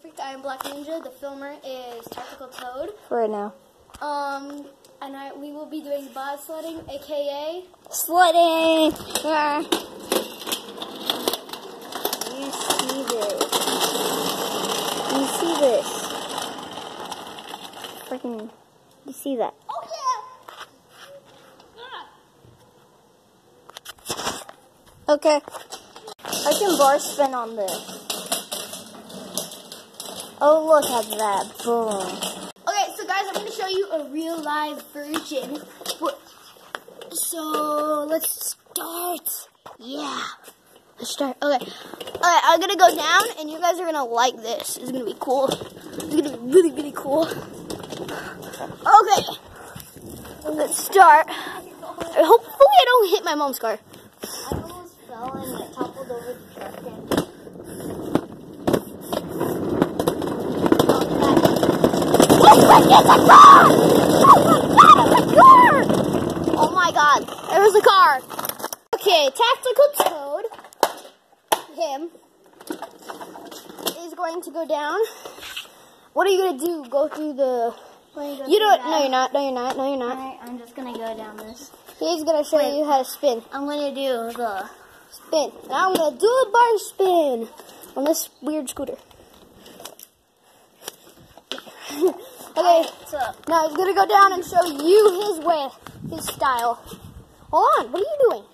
Perfect. I am Black Ninja. The filmer is Tactical Toad. For right now. Um, and I we will be doing bobsledding, aka Sledding! Ah. You see this. You see this. Freaking. You see that. Oh yeah. Okay. I can bar spin on this. Oh, look at that. Boom. Okay, so guys, I'm going to show you a real live version. So let's start. Yeah. Let's start. Okay. Okay, I'm going to go down, and you guys are going to like this. It's going to be cool. It's going to be really, really cool. Okay. Let's start. Hopefully, I don't hit my mom's car. I almost fell and it toppled over the truck. And Oh my god, there was a car. Okay, Tactical Toad, him, is going to go down. What are you going to do? Go through the... You don't... No, you're not. No, you're not. No, you're not. Alright, I'm just gonna go down this. He's going to show you how to spin. I'm gonna do the. Spin. Now I'm going to do a bar spin on this weird scooter. Okay, now he's going to go down and show you his way, his style. Hold on, what are you doing?